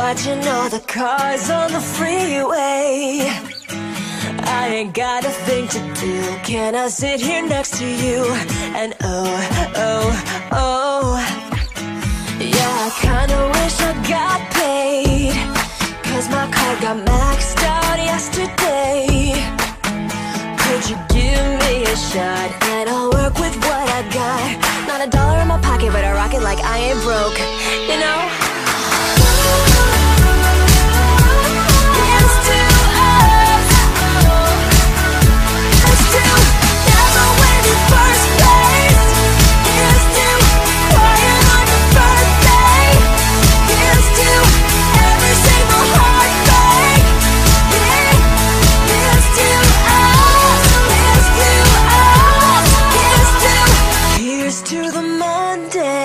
watching all the cars on the freeway. I ain't got a thing to do. Can I sit here next to you? And oh, oh, oh. Yeah, I kinda wish I got paid. Cause my card got maxed out yesterday. Could you give me a shot? And I'll work with what I got. Not a dollar in my pocket, but I rock it like I ain't broke. You know? To the Mondays